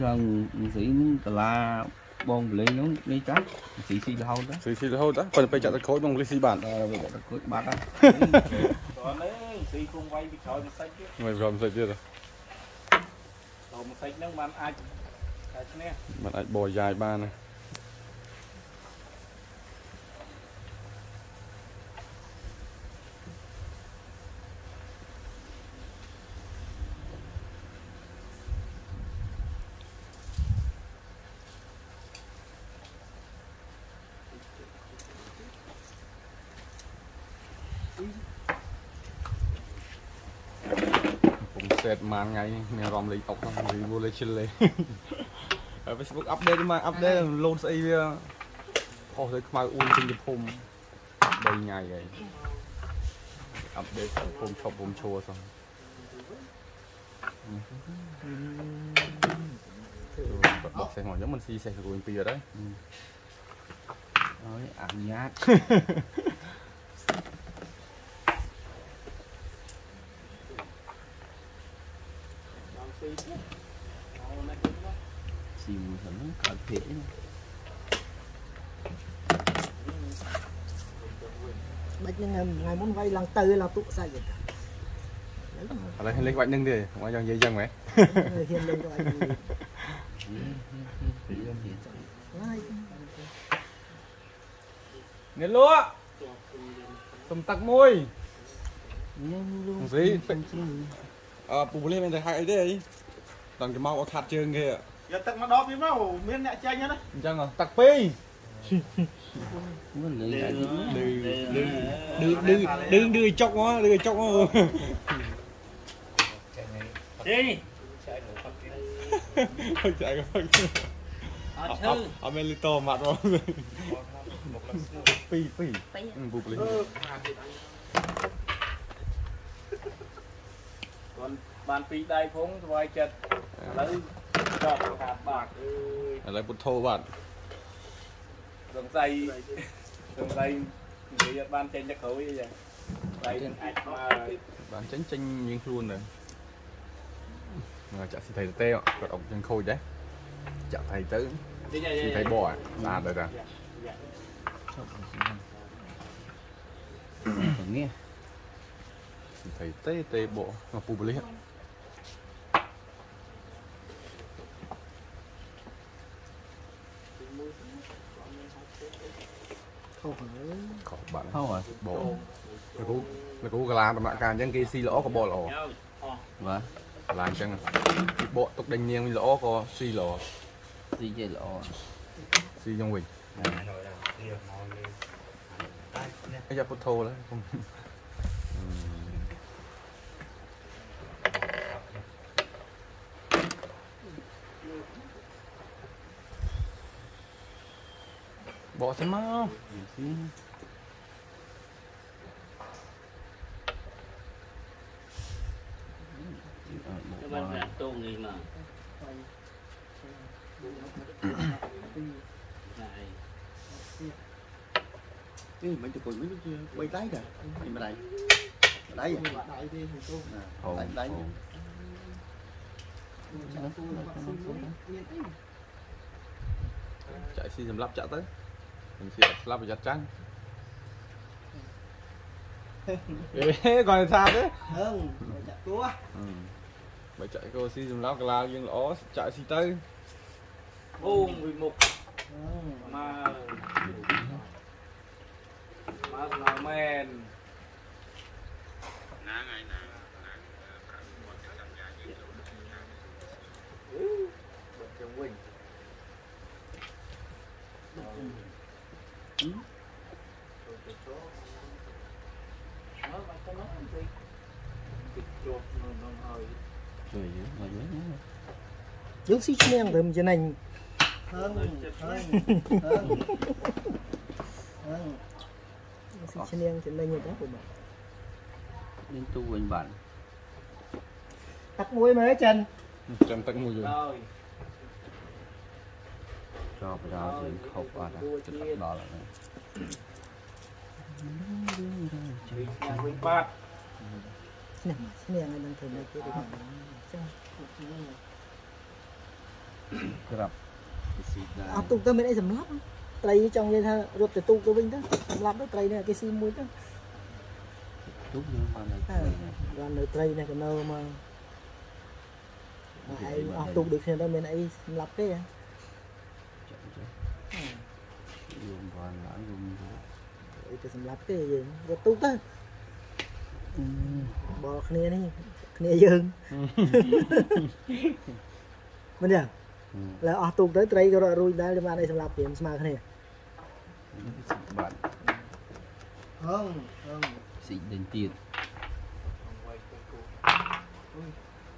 ច្រើនស៊ីនឹងកាឡាបងបលេងនោះនេះចាស់ស៊ីស៊ីរហូតណាស៊ីស៊ីរហូតប៉ុន្តែពេលចាក់ទឹកក្រូចបងលីស៊ីបានអឺគួចបាត់ហើយតោះនេះស៊ីគុំវាយពីក្រោយមួយសាច់ទៀតមិនព្រមសាច់ទៀតតោះមួយសាច់ហ្នឹងបានអាចតែឈ្នះมันអាចបរយាយបានណា ពេតប្រហែលថ្ងៃមានរំលេខຕົកហ្នឹង review លេខឈិលលេ Facebook update មក update លូនស្អីវាខុសទៅខ្មៅអ៊ូនពេញភូមិ3ថ្ងៃហើយ update ភូមិឈប់ភូមិឈួរសោះបាក់សេះមកខ្ញុំមិនស៊ីសេះខ្លួនពីអត់ហើយអើយអនុញ្ញាត ហ្នឹងកើតភេទណាបាច់ហ្នឹងថ្ងៃមុនវាយឡើងទៅឡើងទុកសាច់ហ្នឹងឥឡូវលេខបាច់នឹងទេមកយ៉ាងនិយាយចឹងហ៎ហ៊ានលេងទៅអីពីរឿងទៀតហើយនេះលក់សុំទឹកមួយញ៉ាំលូស៊ីពេញអឺពូលេមិនទៅហៅអីទេអីដល់គេមកអត់ខាត់ជើងគេ យកទឹកមកដបវាមកមានអ្នកចាញ់ហ្នឹងណាអញ្ចឹងទឹកពីរមិនលឺតែឌឺឌឺឌឺឌឺឌឺឌឺចុកមកឌឺចុកមកទេហើយចែកក៏ផឹកអត់ឈឺអត់មានលីតម៉ាត់មកពីរពីរពូលេគាត់បានពីរដៃភងស្វាយចិត្តឥឡូវច ប់កាត់បាត់អើយឥឡូវពុទ្ធោបាទសង្ស័យសង្ស័យនិយាយអត់បានចេញទៅក្រោយអីចឹងដៃនឹងអាចមកហើយបានចេញចេញញៀងខ្លួនទៅមកចាក់ស៊ីថៃទេគាត់អុកចឹងខូចដែរចាក់ថៃទៅចេញស៊ីថៃបកស្អាតទៅតាឈប់ទៅនេះស៊ីថៃទេទេបកមកពូបលិះ ខុសហើយ ខុស បាត់ហៅហ៎បកលោកគ្រូលោកគ្រូកាឡាដំណាក់កាលអញ្ចឹងគេស៊ីល្អក៏បកល្អបាទកាឡាអញ្ចឹងពីបកទុកដេញនាងល្អក៏ស៊ីល្អស៊ីចេះល្អស៊ីយ៉ាងវិញអីយ៉ាពុទ្ធោឡើយខ្ញុំបកសិនមក bạn phải tô nghỉ mà. Này, នេះមិនទៅគួយមិនទៅបីដៃដែរមិនដៃដៃដៃទេមិនទុកហូដៃដៃ chạy xi dầm lắp chặt tới mình xi đặt lắp và chặt chắn ê còn sao đấy ហឹ ងចាក់ទួ ừ. mày chạy cô xi dầm lắp cái lao nhưng lõ chạy xi tới បូងវិមុខមកមកណៅមែនបត់ជុំវិញអឺមកទៅមកទៅជិះជាប់នៅក្នុងហើយជួយយើងមកយើងណាយើងស៊ីឈ្នះទៅមិនចំណេញហឹងហឹងហឹងហឹងស៊ីឈ្នះចំណេញទៅបងយើ ងទូវិញបាទទឹកមួយមើលចិន chân tắc mùi rồi ហើយចោលបដោយើងខុបអត់ចិត្តដល់ហើយយ៉ាងវិញបាត់ឈ្នះឈ្នះឲ្យនឹងធ្វើមកទៀត ចឹងក្រាប់ស៊ីដែរអត់ទូកទៅមានអីសម្លាប់ត្រីចង់និយាយថារត់ទៅទូកទៅវិញទៅសម្លាប់ទៅត្រីនេះគេស៊ីមួយទៅទុកយើងបានតែអើបាននៅត្រីនេះក៏នៅមកឯងអស់ទូកដូចគ្នាទៅមានអីសម្លាប់ទេហ៎ចាក់ចាក់យំបានឡើងយំទៅអីទៅសម្លាប់ទេយើងរត់ទូកទៅបលគ្នានេះ គ្នាយើងមិនយ៉ាងឡើយអស់ទូកទៅត្រីក៏រត់រួចដែរវាបានអីសម្រាប់ព្រាមស្មើគ្នាបាទហងហងស៊ីដេញទៀត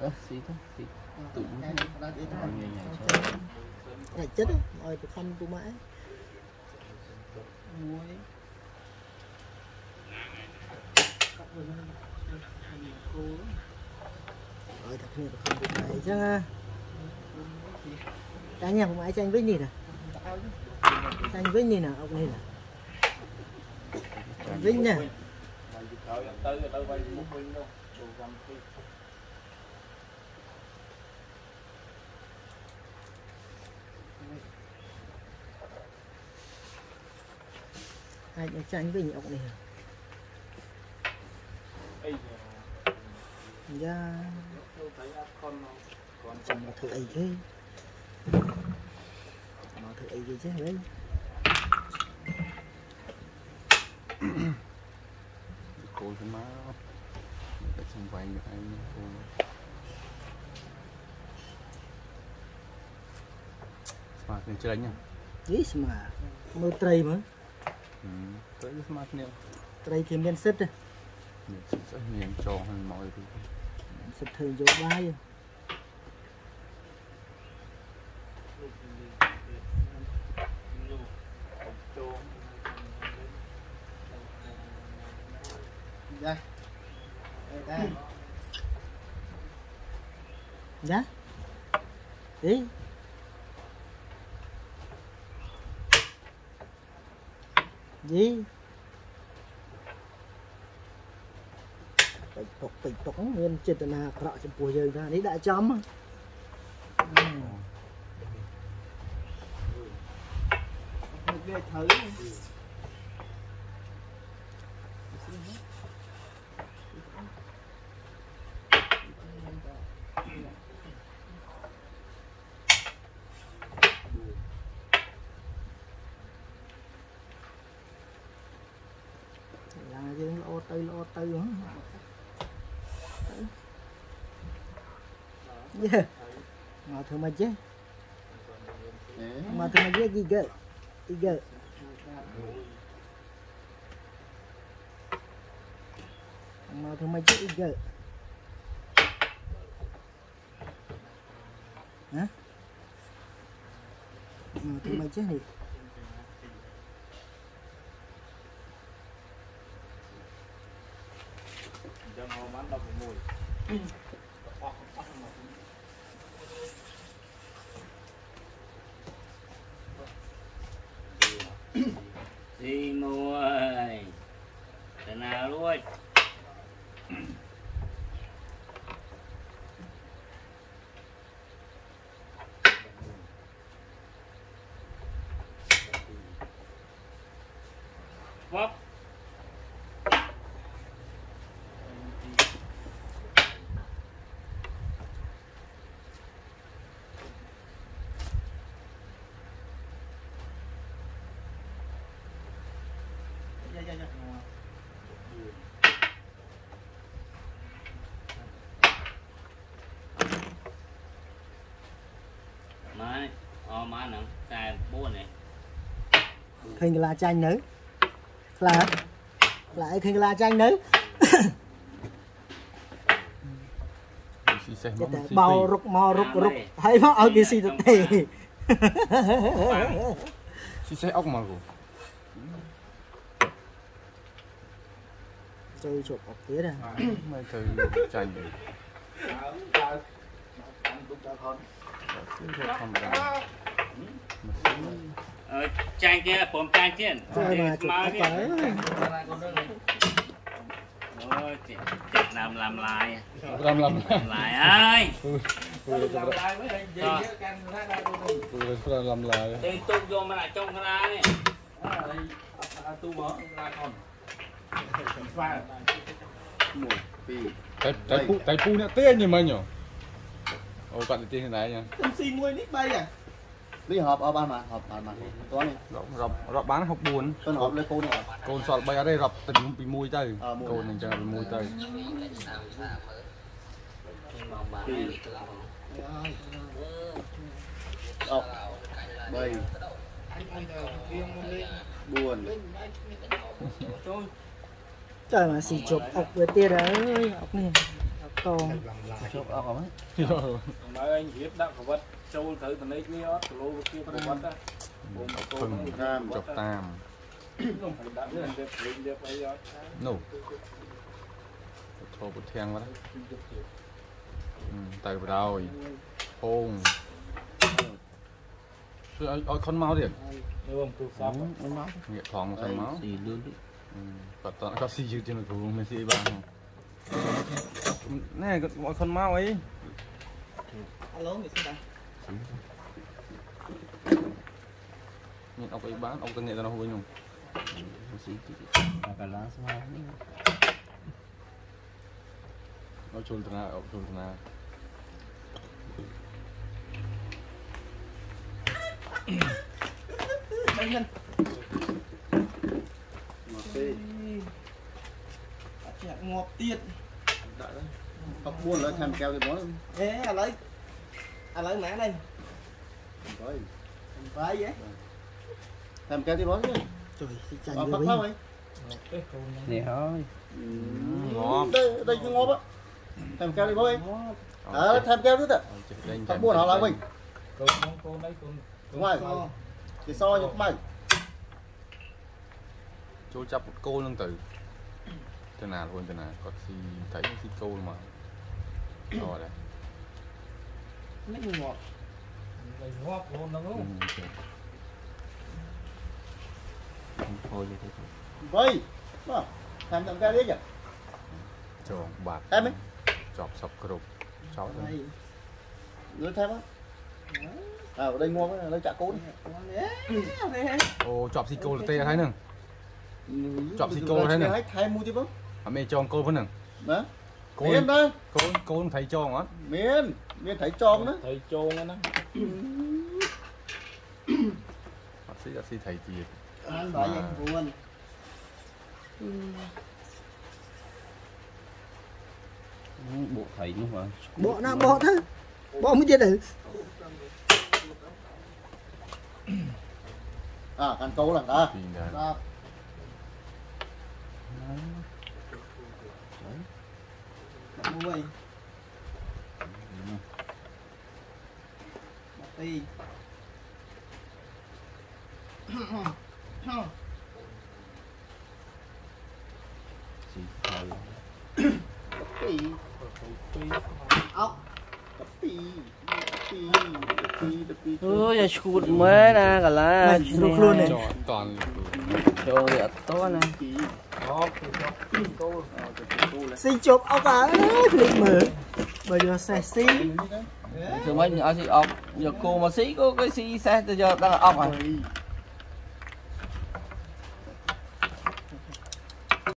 អឺស៊ីទៅស៊ីទូកដាក់អីទៅតែចិត្តឲ្យប្រខំពុកម៉ែមួយកាត់ទៅគោ វាយមុខវិញនោះចូលកម្មវិធីអាចនឹងចាញ់វិញអុកនេះអីយ៉ាចូលទៅអត់ខនគាត់ ចាំមកធ្វើអីគេមកធ្វើអីគេចេះវិញគោលទៅមកតែសំវែងទៅឯងគោលស្មាគ្នាជ្រេញហ៎យីស្មាមើលត្រីមើលទៅស្មាគ្នាត្រីគេមានសិទ្ធិនេះសិស្សមានចងហើយមកទៅ សិទ្ធិធ្វើយកបាយចូលយ៉ាអេតាយ៉ាអេយី ពេកតុកពេកតុកមានចេតនាអាក្រក់ចំពោះយើងថានេះដាក់ចំហ៎វាត្រូវឡាយើងល្អទៅល្អទៅហ៎យេម កធ្វើមកចេះមកធ្វើមកចេះជីកជីកម កធ្វើមកចេះជីកណាមកធ្វើមកចេះនេះ អញ្ចឹងហៅបាន16 ស៊ីមួយតាណារួច វ៉ាប់ ម៉ែអម៉ែហ្នឹង44នេះ ឃើញកលាចាញ់នៅខ្លាខ្លាអីឃើញកលាចាញ់នៅស៊ីសេះមកចិត្តតែបោរុកមករុករុកហើយមកឲ្យគេស៊ីទៅទេស៊ីសេះអុកមកគូចូលជប់អុកទៀតណាមិនទៅចាញ់ទេគឺធម្មតាអើ ចាញ់ទៀតព្រមចាញ់ទៀតចូលមកជប់អុកទៅអូយចិត្តចិត្តណាំឡាំឡាយរំលំឡាំឡាយអើយ Tôi làm lại mới hình gì chứ can nó ra đâu đâu tôi tôi làm lại. ទេទុកយកមកដាក់ចុងក្រានេះ tu mở ra còn và មួយពីរ Tay tay pu tay pu nè tê như mấy nhỉ? Ô bạn thì tê thế này nha. ខ្ញុំស៊ីមួយនេះ3អា នេះហប់អបបានមកហប់បានមកតោះនេះ Rập rập rập bán học buồn. ទៅហប់លើកូននេះ Côn sọt bay ở đây rập tình bị mùi tay. Ờ, mùi. Côn này chờ bị mùi tay. ពីរអប់3 4 trời mà xì chụp ọc với tia đấy ọc này ọc con chụp ốc không mà anh biết đặng của vật châu thử từ đây kia từ lô kia của vật á Ôm một cô Phừng nó Tam, vật chọc á. Tam. không phải đặng lên đẹp lên đẹp bây giờ No. Cho bột thang vào đó. Ừ, tay vào rồi. Hôn. Chứ ai ai con mau đi. đúng không tôi sắp Nghệ thoáng một máu. thì luôn đi Ừ. Có tao có xì trên được cùng mình xì bạn. Nè, mọi con mau ấy. alo người xin Nhìn ông ấy bán, ông tân nghệ ra nó hôi nhung. xí là cả lá sao Nó chôn từ nào, ông chôn từ nào. đánh nhân មកទេ nhạc ngọt tiệt អប់4លើខាងកែ វទៅមក ê à lấy à lấy mẹ đây ហើយ phải vậy ខាងកែវទៅ មកទេ trời thì អ chẳng ប់ được ផឹក với ផឹកហើយ nè thôi ងាប់ đây đây ngọt á thêm keo đi thôi ờ thêm keo nữa ạ thằng buồn họ lại mình cô con cô đấy con đúng rồi So. thì so như mày Chú chấp một cô lưng tử. Thế nào luôn thế nào, có xì thấy xì câu mà. Rồi đấy. mấy người ngọt này ngót luôn nó Ừ, không ok. thôi đi thôi vậy Đó, thêm thêm keo đi nhỉ Cho bạc. Em ấy. Chọc sọc cục. Cháu rồi. đây nữa thêm á à ở đây ngon quá lấy chả cún Ô, chọc xì câu là tê thấy nè. Chọc xì cô thế này. thêm mua tiếp không À mẹ cho cô vẫn nè. đó Cô miên đó cô cô thấy cho á. miên nghe thấy tròn đó thấy tròn đó. Nó bác sĩ bác sĩ thấy gì anh ờ, bảo em phụ anh ừ, bộ thấy luôn mà. bộ nào bộ thôi bộ mới chết được à căn cấu là ta Hãy subscribe phi chị thầy. Phi ốc. Phi ôi giờ chuột mới nè cả là chuột luôn này. Toàn chuột giờ to nè. Xin chụp ốc à. Thịt mỡ bây giờ sẽ xin xí rồi mấy nhỏ thì ốc giờ cô mà xí có cái xí xe từ giờ đang là ốc à Ôi,